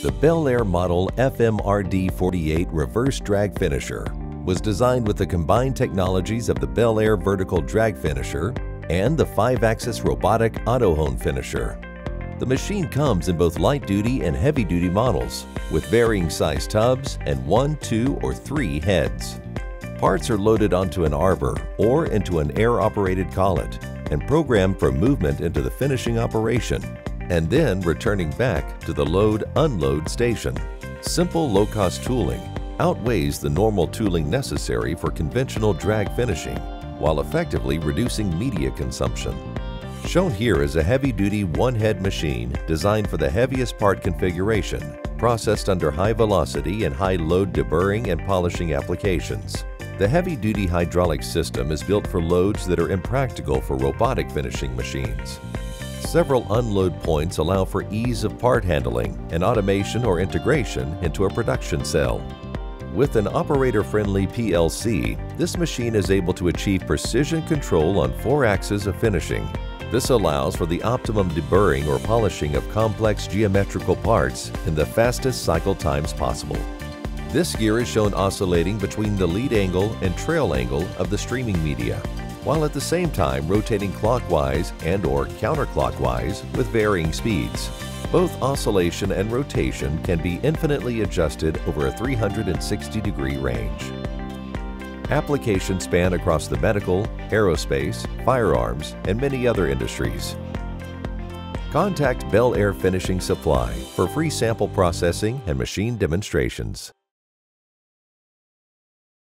The Bel Air Model FMRD48 Reverse Drag Finisher was designed with the combined technologies of the Bel Air Vertical Drag Finisher and the 5-axis robotic AutoHone finisher. The machine comes in both light-duty and heavy-duty models with varying size tubs and one, two, or three heads. Parts are loaded onto an arbor or into an air-operated collet and programmed for movement into the finishing operation and then returning back to the load-unload station. Simple low-cost tooling outweighs the normal tooling necessary for conventional drag finishing while effectively reducing media consumption. Shown here is a heavy-duty one-head machine designed for the heaviest part configuration, processed under high velocity and high load deburring and polishing applications. The heavy-duty hydraulic system is built for loads that are impractical for robotic finishing machines. Several unload points allow for ease of part handling and automation or integration into a production cell. With an operator-friendly PLC, this machine is able to achieve precision control on four axes of finishing. This allows for the optimum deburring or polishing of complex geometrical parts in the fastest cycle times possible. This gear is shown oscillating between the lead angle and trail angle of the streaming media while at the same time rotating clockwise and or counterclockwise with varying speeds. Both oscillation and rotation can be infinitely adjusted over a 360 degree range. Applications span across the medical, aerospace, firearms, and many other industries. Contact Bel Air Finishing Supply for free sample processing and machine demonstrations.